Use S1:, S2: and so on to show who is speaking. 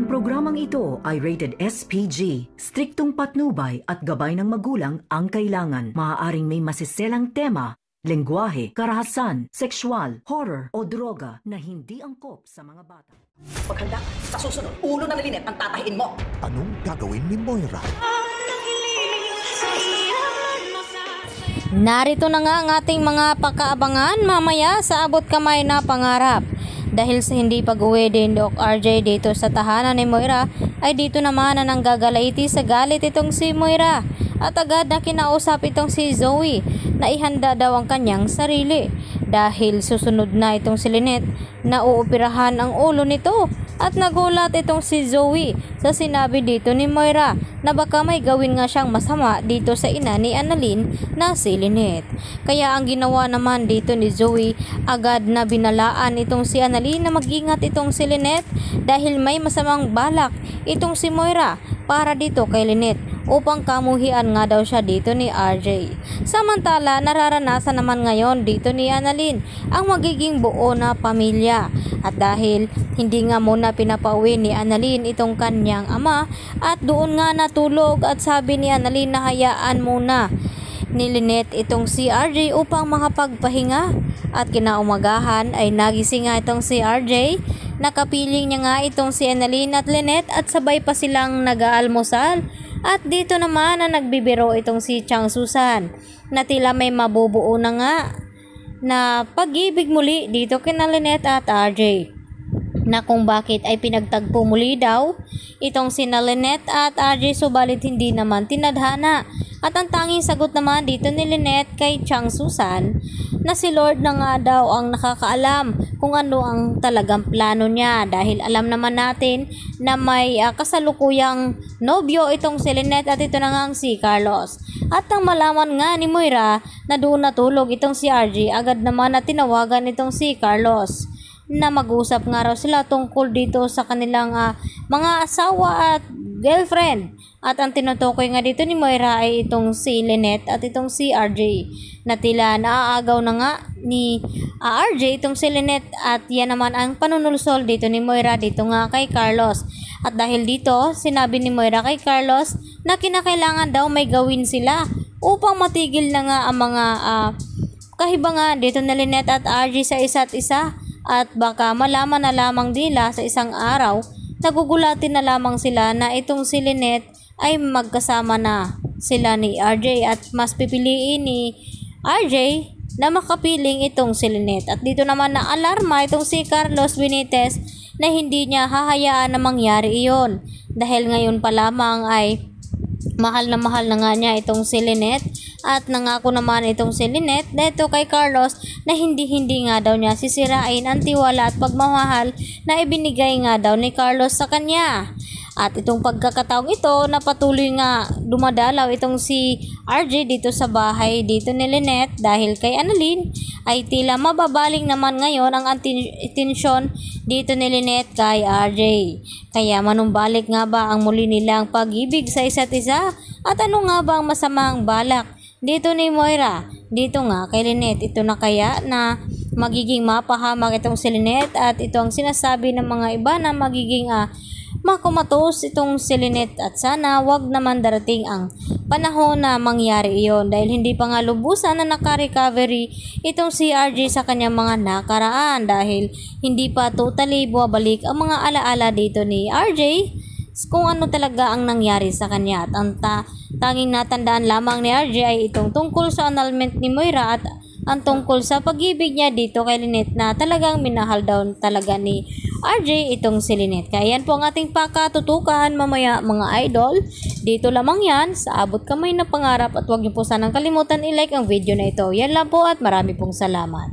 S1: Ang programang ito ay rated SPG. Striktong patnubay at gabay ng magulang ang kailangan. Maaaring may masiselang tema, lengguwahe, karahasan, sexual, horror o droga na hindi angkop sa mga bata.
S2: Paghanda, sa susunod, ulo ng linet ang tatahiin mo.
S3: Anong gagawin ni Moira?
S4: Narito na nga ang ating mga pakaabangan mamaya sa abot kamay na pangarap. Dahil sa hindi pag-uwi din Doc RJ dito sa tahanan ni Moira, ay dito naman na nanggagalaiti sa galit itong si Moira. At agad na kinausap itong si Zoe na ihanda daw ang kanyang sarili. Dahil susunod na itong si Lynette na uupirahan ang ulo nito. At nagulat itong si Zoe sa sinabi dito ni Moira na baka may gawin nga siyang masama dito sa ina ni Annalyn na si Lynette. Kaya ang ginawa naman dito ni Zoe, agad na binalaan itong si Annalyn na mag-ingat itong si Lynette dahil may masamang balak itong si Moira para dito kay Lynette upang kamuhian nga daw siya dito ni RJ. Samantala, nararanasan naman ngayon dito ni Annalyn ang magiging buo na pamilya. At dahil hindi nga muna pinapauwi ni Annalyn itong kanyang ama at doon nga natulog at sabi ni Annalyn na hayaan muna ni Lynette itong si RJ upang makapagpahinga at kinaumagahan ay nagising nga itong si RJ nakapiling niya nga itong si Annalyn at Lynette at sabay pa silang nag-aalmusal at dito naman na nagbibiro itong si Chang Susan na tila may mabubuo na nga na pag-ibig muli dito kina Lynette at RJ na kung bakit ay pinagtagpo muli daw itong sina Lynette at RJ subalit hindi naman tinadhana. At ang tanging sagot naman dito ni Lynette kay Chang Susan na si Lord na nga daw ang nakakaalam kung ano ang talagang plano niya dahil alam naman natin na may uh, kasalukuyang nobyo itong si Lynette at ito na nga ang si Carlos. At nang malaman nga ni Moira na doon natulog itong si RJ agad naman na tinawagan itong si Carlos na mag-usap nga raw sila tungkol dito sa kanilang uh, mga asawa at girlfriend. At ang tinutukoy nga dito ni Moira ay itong si Lynette at itong si RJ na tila naaagaw na nga ni uh, ah, RJ itong si Lynette at yan naman ang panunulsol dito ni Moira dito nga kay Carlos. At dahil dito, sinabi ni Moira kay Carlos na kinakailangan daw may gawin sila upang matigil na nga ang mga uh, kahibangan dito ni Lynette at RJ sa isa't isa at baka malaman na lamang nila sa isang araw nagugulatin na lamang sila na itong si Lynette ay magkasama na sila ni RJ at mas pipiliin ni RJ na makapiling itong si Lynette. At dito naman na alarma itong si Carlos Benitez na hindi niya hahayaan na mangyari iyon. Dahil ngayon pa lamang ay mahal na mahal na nga niya itong si Lynette at nangako naman itong si Lynette dito kay Carlos na hindi-hindi nga daw niya sisirain ang tiwala at pagmamahal na ibinigay nga daw ni Carlos sa kanya. At itong pagkakataong ito na patuloy nga dumadalaw itong si RJ dito sa bahay dito ni Lynette dahil kay Annalyn ay tila mababaling naman ngayon ang atensyon dito ni Lynette kay RJ. Kaya manumbalik nga ba ang muli nilang pag-ibig sa isa't isa? At ano nga ba ang masamang balak dito ni Moira? Dito nga kay Lynette, ito na kaya na magiging mapahamak itong si Lynette at ito ang sinasabi ng mga iba na magiging uh, makumatos itong si Lynette at sana wag naman darating ang panahon na mangyari iyon dahil hindi pa nga lubusan na naka-recovery itong si RJ sa kanyang mga nakaraan dahil hindi pa totally buwabalik ang mga alaala dito ni RJ kung ano talaga ang nangyari sa kanya. At ang ta tanging natandaan lamang ni RJ ay itong tungkol sa annulment ni Moira at ang tungkol sa pag-ibig niya dito kay Lynette na talagang minahal daw talaga ni RJ itong si Lynette. Kaya yan po ang ating pakatutukan mamaya mga idol. Dito lamang yan sa abot kamay na pangarap at huwag niyo po sanang kalimutan i-like ang video na ito. Yan lang po at marami pong salamat.